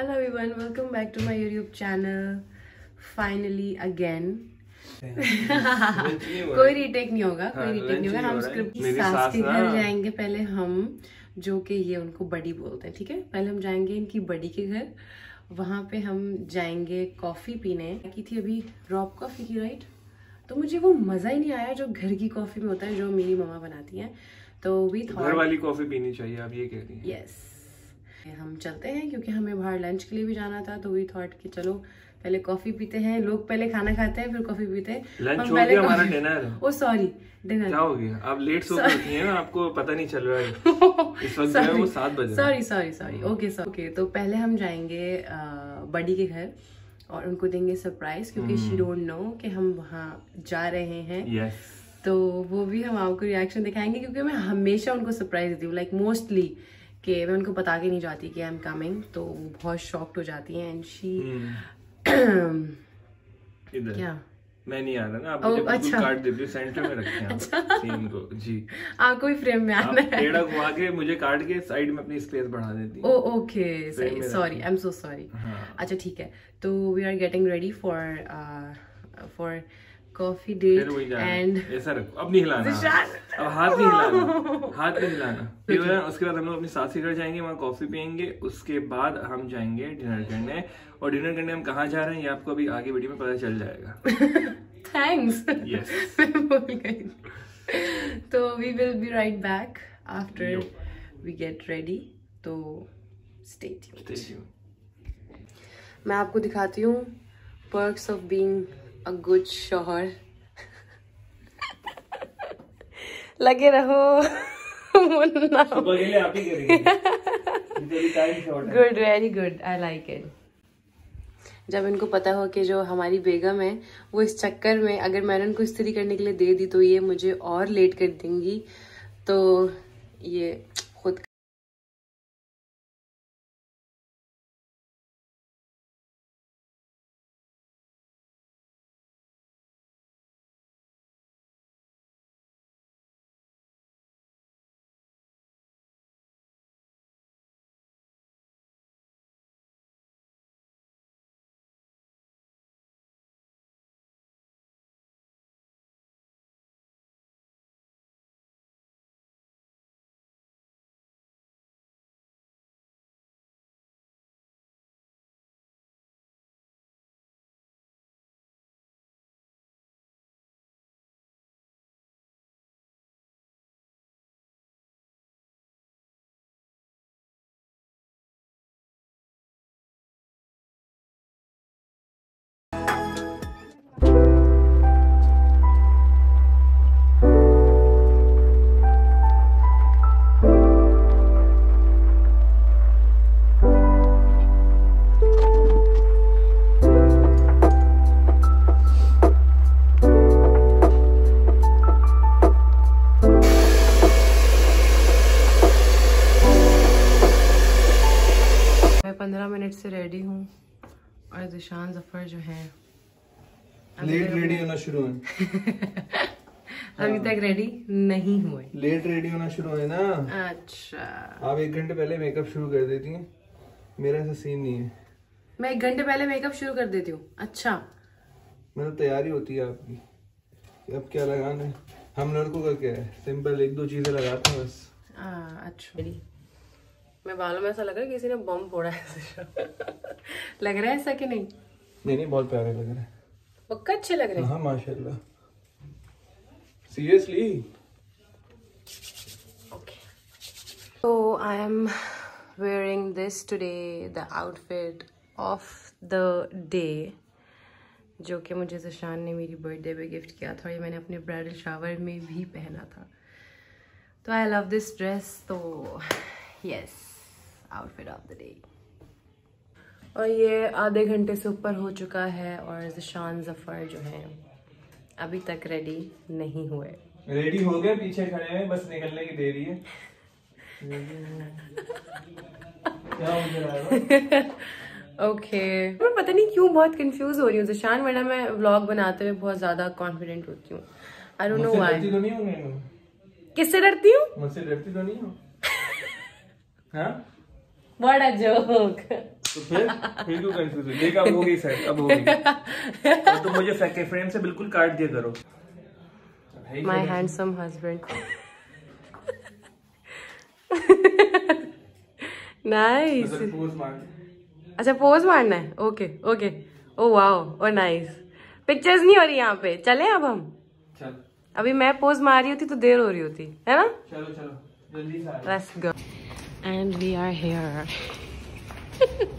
Hello everyone, welcome back to my YouTube channel. Finally again. कोई retake नहीं होगा कोई हाँ, रीटेक नहीं होगा। हम हो है। स्क्रिप्ट की सास के घर जाएँगे पहले हम जो कि ये उनको बड़ी बोलते हैं ठीक है? पहले हम जाएँगे इनकी बड़ी के घर। वहाँ पे हम जाएँगे कॉफ़ी पीने। की थी अभी रॉब कॉफ़ी की राइट तो मुझे वो मज़ा ही नहीं आया जो घर की कॉफ़ी में होता है जो मेरी मम्मा बनाती हैं। तो वी घर वाली कॉफ़ी पीनी चाहिए आप ये कह रही हैं। यस हम चलते हैं क्योंकि हमें बाहर लंच के लिए भी जाना था तो वी थॉट कि चलो पहले कॉफ़ी पीते हैं। लोग पहले खाना खाते हैं फिर कॉफ़ी पीते हैं। लंच हो गया हमारा डिनर ओ सॉरी डिनर क्या हो गया? आप लेट सो उठी हैं ना आपको पता नहीं चल रहा है। इस वक्त है वो सात बज। Sorry sorry sorry okay sir okay तो पहले हम जाएँगे बडी के घर और उनको देंगे सरप्राइज़ क्योंकि शी डोंट नो कि हम वहाँ जा रहे हैं। तो वो भी हम आपको रिएक्शन दिखाएँगे क्योंकि मैं हमेशा उनको सरप्राइज़ देती हूँ लाइक मोस्टली कि मैं उनको बता के नहीं जाती कि आई एम कमिंग तो वो बहुत शॉक्ड हो जाती हैं एंड शी इधर। क्या? मैं नहीं आ रहा ना आप मुझे अच्छा। काट देती सेंटर में रखें आप। सीन को जी। आपको भी फ्रेम में आना है। टेढ़ा घुमा के मुझे काट के साइड में अपनी स्पेस बढ़ा देती ओ okay sorry I am so sorry अच्छा ठीक है। तो we are getting ready for for coffee date and ऐसा रखो। अब नहीं हिलाना। अब हाथ नहीं हिलाना। हाथ नहीं हिलाना। वो उसके बाद हम लोग अपनी सास के घर जाएँगे वहाँ कॉफ़ी पियेंगे। उसके बाद हम जाएँगे डिनर करने। और डिनर करने हम कहाँ जा रहे हैं ये आपको अभी आगे वीडियो में पता चल जाएगा। थैंक्स यस तो we will be right back after we get ready तो स्टे ट्यून्ड मैं आपको दिखाती हूँ perks of being a good शोहर लगे रहो। Munna. Good very good I like it जब इनको पता हो कि जो हमारी बेगम है वो इस चक्कर में अगर मैंने उनको इस्त्री करने के लिए दे दी तो ये मुझे और लेट कर देंगी। तो ये से रेडी हूँ। और दिशान ज़फ़र जो है लेट रेडी होना शुरू है अभी तक रेडी नहीं हुए। लेट रेडी होना शुरू है ना? अच्छा। आप एक घंटे पहले मेकअप शुरू कर देती हैं। मेरा ऐसा सीन नहीं है। मैं एक घंटे पहले मेकअप शुरू कर देती हूँ। अच्छा। मतलब तैयारी होती है आपकी। अब क्या लगाना है? हम लड़कों का क्या है? सिंपल एक दो चीज़ें लगाते हैं बस। आ, अच्छा। रेडी मैं बालों में ऐसा लग रहा है किसी ने बम फोड़ा है लग रहा है ऐसा कि नहीं? नहीं नहीं बहुत प्यारे लग रहे हैं। पक्का अच्छे लग रहे हैं? हाँ माशाल्लाह। Seriously Okay. So I am wearing this today, the outfit of the day, जो कि मुझे जशान ने मेरी बर्थडे पे गिफ्ट किया था और ये मैंने अपने ब्राइडल शावर में भी पहना था। तो आई लव दिस ड्रेस तो yes outfit of the day और ये आधे घंटे से ऊपर हो चुका है और जशान ज़फ़र जो है अभी तक रेडी नहीं हुए। रेडी हो गए पीछे खड़े हैं बस निकलने की देरी है। क्या हो रहा है ओके मैं पता नहीं क्यों बहुत कंफ्यूज हो रही हूँ। जशान वरना मैं व्लॉग बनाते हुए बहुत ज़्यादा कॉन्फिडेंट होती हूँ। आई डोंट नो व्हाई डरती तो नहीं किससे डरती हूँ? मुझसे डरती तो नहीं हो? हाँ? What a joke. तो फिर फिर क्यों कंफ्यूज हो देख अब हो गई सेट अब हो गई। तो तुम मुझे फैके फ्रेम से बिल्कुल काट दिया करो। माई हैंडसम हस्बैंड नाइस अच्छा पोज मारना है? Okay okay oh wow oh nice pictures नहीं हो रही यहाँ पे. चले अब हम? चल। अभी मैं पोज मार रही होती तो देर हो रही होती. है ना? चलो चलो. जल्दी से आ जाओ। Let's go. And we are here.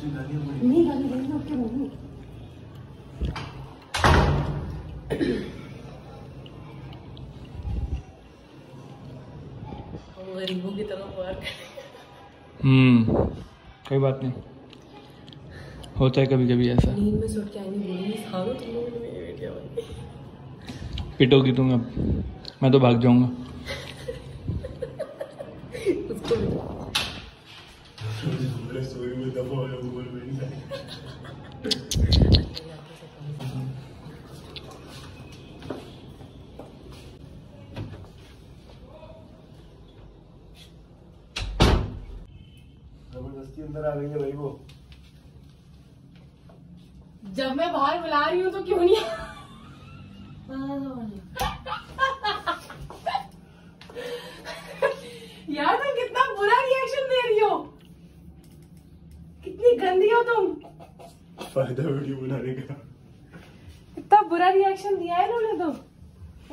गरीबों की तरह वर्क हम्म कोई बात नहीं। होता है कभी कभी ऐसा। नींद में सुट के आने बोली सारो तुम लोगों ने मेरी वीडियो पिटोगी तुम अब। मैं तो भाग जाऊँगा उसको भी ज़बरदस्ती अंदर आ गई है भाई वो। जब मैं बाहर बुला रही हूँ तो क्यों नहीं? यार तुम कितना बुरा रिएक्शन दे रही हो। कितनी गंदी हो तुम। फ़ायदा वीडियो बनाने का। इतना बुरा रिएक्शन दिया है इन्होंने तो।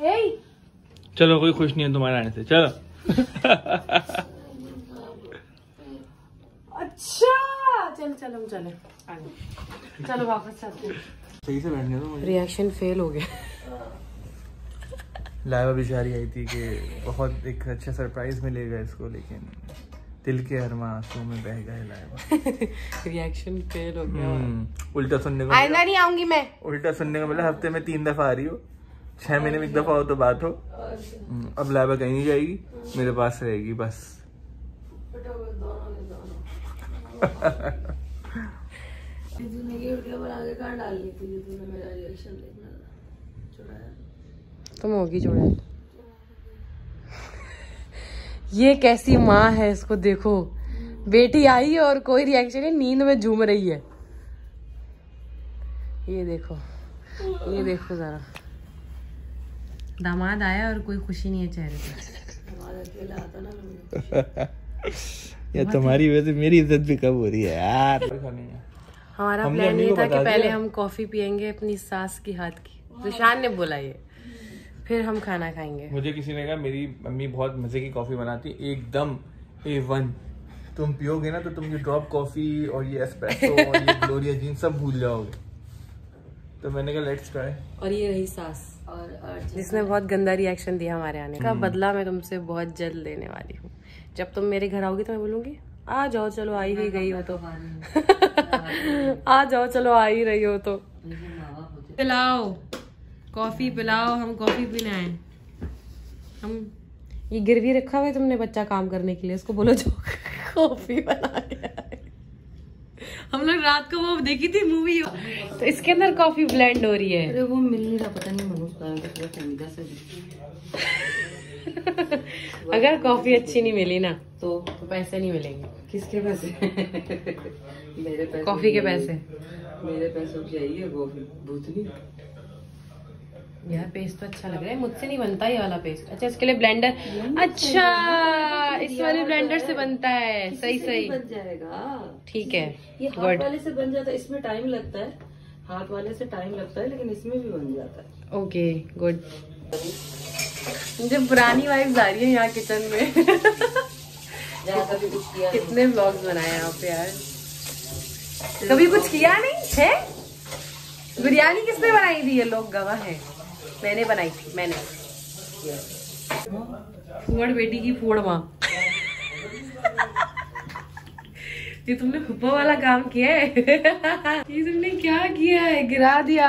ए चलो कोई खुश नहीं है तुम्हारे आने से। चलो अच्छा चल चल हम चले चलो वापस चलते सही से बैठने दो मुझे। रिएक्शन फेल हो गया। लाइवा बेचारी आई थी कि बहुत एक अच्छा सरप्राइज़ मिलेगा इसको लेकिन दिल के हरमा आँसू में बह गए लाइवा रिएक्शन फेल हो गया। हम्म, उल्टा सुनने को आईना नहीं आऊँगी मैं। उल्टा सुनने को मिला हफ़्ते में तीन दफ़ा आ रही हो। छह महीने में एक दफ़ा हो तो बात हो। हम्म, अब लाइबा कहीं नहीं जाएगी मेरे पास रहेगी बस। तूने ये वीडियो बना के कहाँ डालनी थी जो तूने मेरा रिएक्शन देखना था? चुराया। तुम होगी जोड़ा ये कैसी माँ है इसको देखो। बेटी आई है और कोई रिएक्शन है नींद में झूम रही है। ये देखो ये देखो जरा। दामाद आया और कोई खुशी नहीं है चेहरे पे। हमारा अकेला आता ना मैं या तुम्हारी वजह से मेरी इज़्ज़त भी कम हो रही है यार। हमारा प्लान ये था कि पहले हम कॉफ़ी पियेंगे अपनी सास की हाथ की। सुशांत ने बोला ये। फिर हम खाना खाएँगे। मुझे किसी ने कहा मेरी मम्मी बहुत मज़े की कॉफ़ी बनाती है एकदम ए वन तुम पियोगे ना तो तुम ये ड्रॉप कॉफ़ी और ये एस्प्रेसो और ये ग्लोरिया जीन सब भूल जाओगे। तो मैंने कहा लेट्स ट्राई और ये रही सास और जिसने बहुत गंदा रिएक्शन दिया हमारे आने का। बदला मैं तुमसे बहुत जल्द लेने वाली हूँ। जब तुम मेरे घर आओगी तो मैं बोलूँगी आ जाओ चलो आई ही गई हो तो। आ जाओ चलो आ ही रही हो तो। पिलाओ कॉफ़ी पिलाओ हम कॉफ़ी पीने आए। हम ये गिरवी रखा हुआ है तुमने बच्चा काम करने के लिए इसको बोलो जो कॉफ़ी बना के हम लोग रात को वो देखी थी मूवी। तो इसके अंदर कॉफ़ी ब्लेंड हो रही है। अरे वो मिल नहीं रहा पता नहीं मनोज कारण का पूरा खरीदा से अगर कॉफ़ी अच्छी नहीं मिली ना तो, तो पैसे नहीं मिलेंगे। किसके पैसे? मेरे पैसे कॉफ़ी के पैसे? मेरे पैसों की आई है वो भूतनी यार पेस्ट तो अच्छा लग रहा है। मुझसे नहीं बनता ये वाला पेस्ट अच्छा इसके लिए ब्लेंडर अच्छा इस वाले ब्लेंडर से बनता है। सही सही। बन जाएगा। ठीक है। ये हाथ वाले से बन जाता है इसमें टाइम लगता है। हाथ वाले से टाइम लगता है लेकिन इसमें भी बन जाता है। ओके गुड मुझे पुरानी वाइफ आ रही है यहाँ किचन में। कितने ब्लॉग्स बनाए यहाँ पे यार। कभी कुछ किया नहीं? है बिरयानी किसने बनाई थी? ये लोग गवाह हैं। मैंने बनाई थी, मैंने। फूड़ बेटी की फूड़ माँ। ये तुमने फुप्पा वाला काम किया है? ये तुमने क्या किया है? गिरा दिया।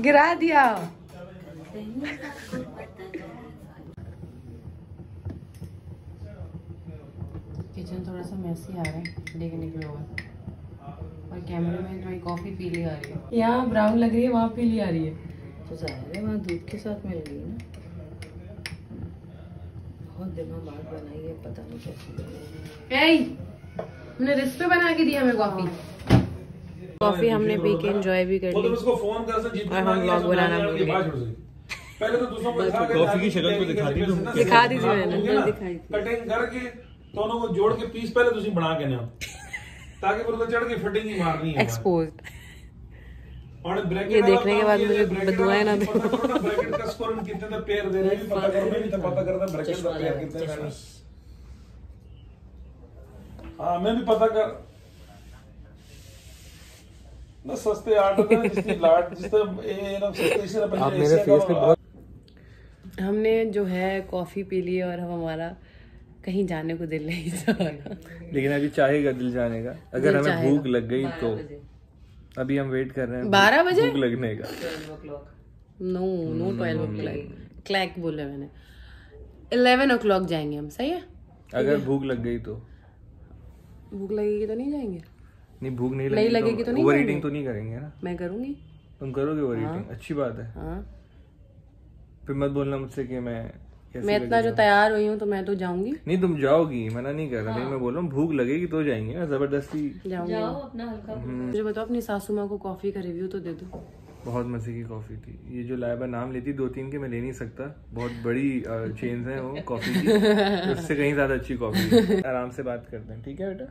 गिरा दिया। किचन थोड़ा सा मैसी आ रहा है लेकिन निकलो और कैमरे में थोड़ी कॉफ़ी आ रही है। यहाँ ब्राउन लग रही है वहाँ आ रही है। तो ज़ाहिर है वहाँ दूध के साथ मिल रही है ना। बहुत बनाई है पता नहीं हमने रिश्ते बना के दिया हमें कॉफ़ी कॉफ़ी हाँ। हमने पी के एंजॉय भी कर ली। तो और हम ब्लॉग बनाना भूल गए। पहले तो दूसरों को कॉफ़ी की शक्ल तो दिखा दी दिखा मैंने दिखाई कटिंग करके दोनों को जोड़ के पीस पहले तो तुम बना के ना। ताकि फिर उधर चढ़ के फिटिंग ही मारनी है एक्सपोज और ब्रैकेट ये देखने के बाद मुझे बदुआएँ ना दो। ब्रैकेट का स्कोर कितने का पेयर दे रहे हैं पता करो मैं भी तो पता करता ब्रैकेट का पेयर कितने का है। हाँ मैं भी पता कर ना सस्ते आर्ट ना जिसकी लाट जिस तरह ये ना सस्ते इसी तरह आप मेरे फेस पे बहुत हमने जो है कॉफ़ी पी ली और हम हमारा कहीं जाने को दिल नहीं चाह लेकिन अभी चाहेगा दिल जाने का। अगर हमें भूख लग गई तो। अभी हम वेट कर रहे हैं। बारह बजे? भूख लगने का। No no twelve o'clock clock बोले मैंने। इलेवन ओ क्लॉक जाएँगे हम सही है? अगर भूख लग गई तो। भूख लगेगी तो नहीं जाएँगे? नहीं भूख नहीं लगेगी लगेगी तो तो नहीं ओवर ईटिंग तो नहीं करेंगे ना। मैं करूँगी। तुम करोगे ओवर ईटिंग अच्छी बात है। हाँ। फिर मत बोलना मुझसे कि मैं मैं इतना जो तैयार हुई हूँ तो मैं तो जाऊँगी। नहीं तुम जाओगी मना नहीं कर रहा। लेकिन मैं बोल रहा हूँ भूख लगेगी तो जाएँगे ना ज़बरदस्ती। जाऊँगी। जाओ अपना हल्का मुझे बताओ अपनी सासू माँ को कॉफ़ी का रिव्यू तो दे दो। बहुत मज़े की कॉफ़ी थी। ये जो लाइबा नाम लेती दो तीन के मैं ले नहीं सकता। बहुत बड़ी चेन्स हैं वो कॉफ़ी की। उससे कहीं ज़्यादा अच्छी कॉफ़ी आराम से बात करते हैं ठीक है बेटा?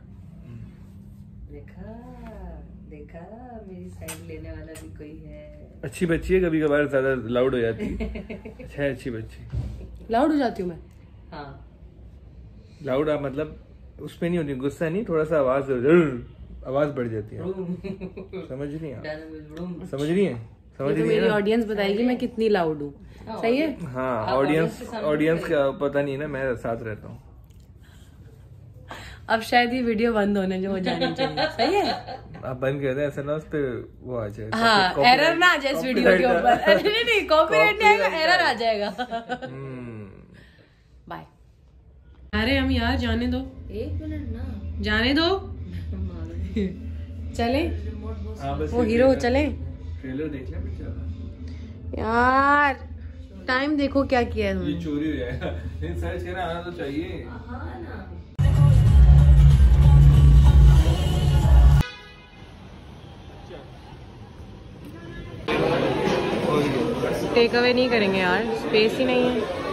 देखा देखा मेरी साइड लेने वाला भी कोई है। अच्छी बच्ची है कभी कभार ज़्यादा लाउड हो जाती। है अच्छा है अच्छी बच्ची। लाउड हो जाती हूँ मैं। हाँ। लाउड आप मतलब उस पे नहीं होती गुस्सा नहीं थोड़ा सा आवाज़ आवाज़ बढ़ जाती है। समझ नहीं आप? समझ रही है? समझ तो रही मेरी है ना? ऑडियंस बताएगी मैं कितनी लाउड हूँ। सही है? हाँ ऑडियंस ऑडियंस का पता नहीं ना मैं साथ रहता हूँ। अब शायद ये वीडियो बंद होने जो हो जानी चाहिए। सही है? आप बंद कर दें ऐसा ना उस पे वो आ जाए। हाँ एरर ना आ जाए इस वीडियो के ऊपर। नहीं नहीं कॉपीराइट नहीं आएगा एरर आ जाएगा। हम्म, बाय अरे हम यार जाने दो। एक मिनट ना। जाने दो। चले। हाँ वो हीरो चले। ट्रेलर देख ले यार टाइम देखो क्या किया है ये चोरी हो। जाएगा लेकिन सर्च करना आना तो चाहिए। टेक अवे नहीं करेंगे यार। स्पेस ही नहीं है।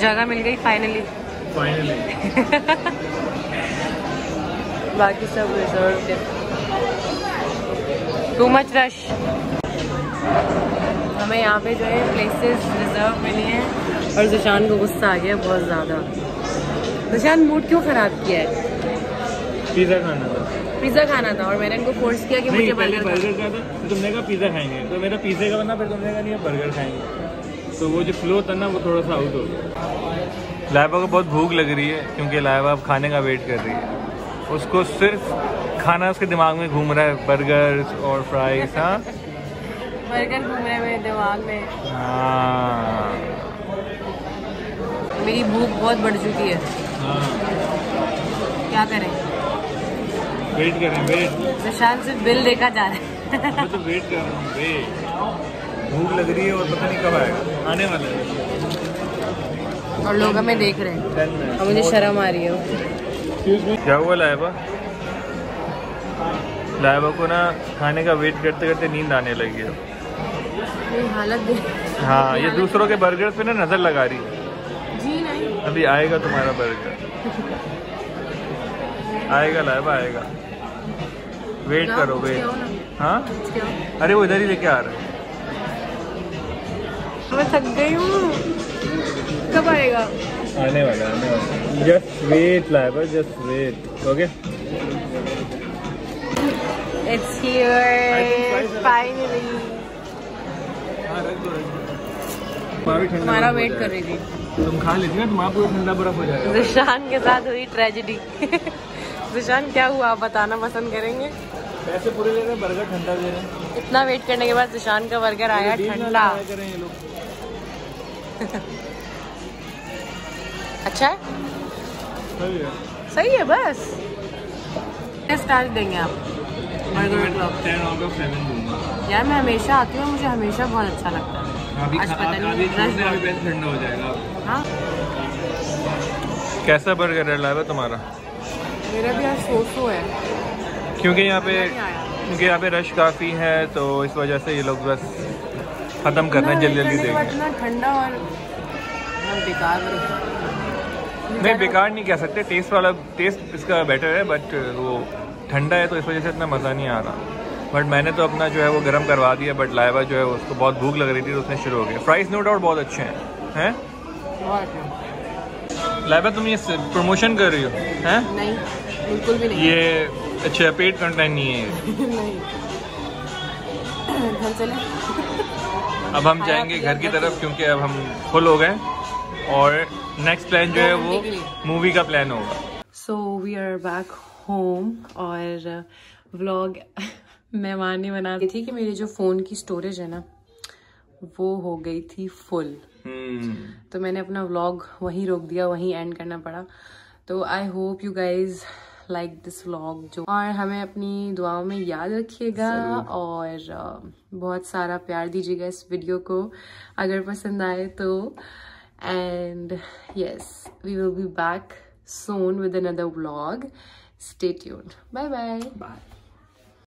जगह मिल गई फाइनली फाइनली बाकी सब रिज़र्व टू मच रश हमें यहाँ पे जो है प्लेसेस रिज़र्व मिली हैं और जिशान को गुस्सा आ गया बहुत ज़्यादा। जिशान मूड क्यों ख़राब किया है? पिज्जा खाना था। पिज़्ज़ा खाना था और मैंने इनको फोर्स किया कि मुझे पहले बर्गर बर्गर का था? तो तुमने कहा पिज्जा खाएँगे। तो मेरा पिज्जे का बना फिर तुमने कहा नहीं बर्गर खाएँगे। तो वो जो फ्लो था ना वो थोड़ा सा आउट हो गया। लाइबा को बहुत भूख लग रही है क्योंकि लाइबा अब खाने का वेट कर रही है। उसको सिर्फ़ खाना उसके दिमाग में घूम रहा है बर्गर और फ्राइज हाँ? बर्गर घूम रहे मेरे दिमाग में। हाँ। मेरी भूख बहुत बढ़ चुकी हाँ। क्या करें? वेट कर वेट जिशान सिर्फ़ बिल देखा जा रहा है। तो वेट कर रहा हूँ वेट भूख लग रही है और पता नहीं कब आएगा। आने वाला है। और लोग हमें देख रहे हैं। और मुझे शर्म आ रही है। क्या हुआ लाइबा लाइबा को ना खाने का वेट करते करते नींद आने लगी है। हालत हाँ ये दूसरों के बर्गर पे ना नज़र लगा रही है। अभी आएगा तुम्हारा बर्गर आएगा लाइबा आएगा। वेट करो वेट हाँ? अरे वो इधर ही लेके आ रहा है। मैं थक गई हूँ। कब आएगा? आने वाला आने वाला just wait Laiba just wait okay it's here finally तुम्हारा वेट कर रही थी। तुम खा लेती ना तुम्हारा पूरा ठंडा बर्फ़ हो जाएगा। जिशान के साथ हुई ट्रेजेडी जिशान क्या हुआ? आप बताना पसंद करेंगे? पैसे पूरे ले रहे हैं बर्गर ठंडा दे रहे हैं। इतना वेट करने के बाद जिशान का बर्गर आया ठंडा। अच्छा है? सही है। सही है बस। स्टार देंगे आप? दूँगा। यार मैं हमेशा आती हूँ मुझे हमेशा बहुत अच्छा लगता है। अभी आज पता नहीं ठंडा हो जाएगा। हाँ। कैसा बर्गर है? लाइबा तुम्हारा? मेरा भी आज सो सो है। क्योंकि यहाँ पे क्योंकि यहाँ पे रश काफ़ी है तो इस वजह से ये लोग बस ख़त्म कर रहे हैं जल्दी जल्दी देंगे ठंडा और बेकार नहीं बेकार नहीं कह सकते टेस्ट वाला टेस्ट इसका बेटर है बट वो ठंडा है तो इस वजह से इतना मज़ा नहीं आ रहा। बट मैंने तो अपना जो है वो गर्म करवा दिया बट लाइवा जो है उसको बहुत भूख लग रही थी तो उसने शुरू हो गया। फ्राइज नो डाउट बहुत अच्छे हैं हैं। लाइबा तुम ये प्रमोशन कर रही हो हैं? नहीं बिल्कुल भी नहीं। ये अच्छा पेड कंटेंट नहीं है ये। नहीं। चले। अब हम जाएँगे घर की तरफ़ क्योंकि अब हम फुल हो गए और नेक्स्ट प्लान जो है वो। मूवी का प्लान होगा। So we are back home और व्लॉग मैं मानी बना रही थी। कि मेरी जो फ़ोन की स्टोरेज है ना वो हो गई थी फुल हम्म। तो मैंने अपना व्लॉग वहीं रोक दिया वहीं एंड करना पड़ा। तो I hope you guys like this vlog जो और हमें अपनी दुआओं में याद रखिएगा और बहुत सारा प्यार दीजिएगा इस वीडियो को अगर पसंद आए तो। And yes we will be back soon with another vlog stay tuned. Bye bye. Bye